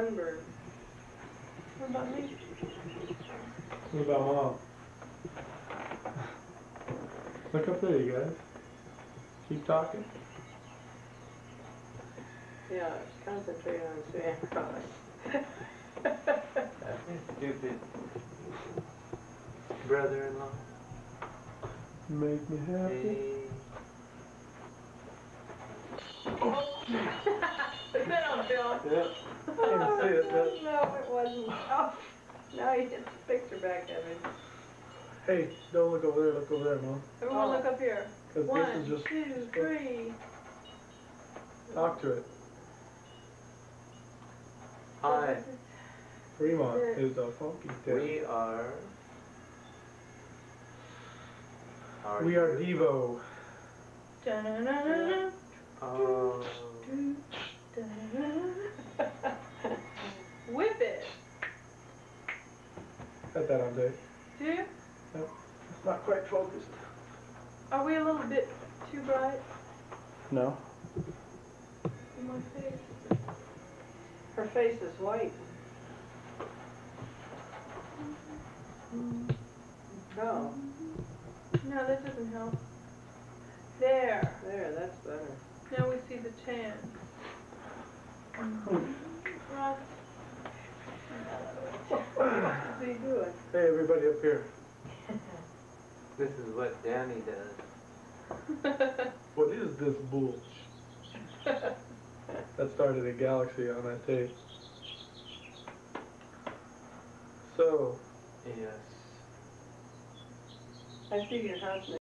Sunburn. What about me? What about mom? Look up there, you guys. Keep talking. Yeah, just concentrate on Sam Cross. Stupid brother-in-law. Make me happy. Hey. Is that on film? Yep. I it, No, it wasn't. Oh, now you get the picture back of it. Hey, don't look over there, look over there, mom. Everyone Oh. look up here. Because One, this is just, two, three. talk to it. Hi, Fremont is a funky town. we are. How We you? are Devo. Da-na-na-na-na, Um, da-na-na-na. Whip it. Got that on tape. Do you? It's not quite focused. Are we a little bit too bright No. in my face? Her face is white. Oh, No, that doesn't help. There. there, that's better. Now we see the tan. Hmm. Ross. What's he doing? Hey, everybody up here. this is what Danny does. What is this bullshit? That started a galaxy on that tape. So, Yes. I see your house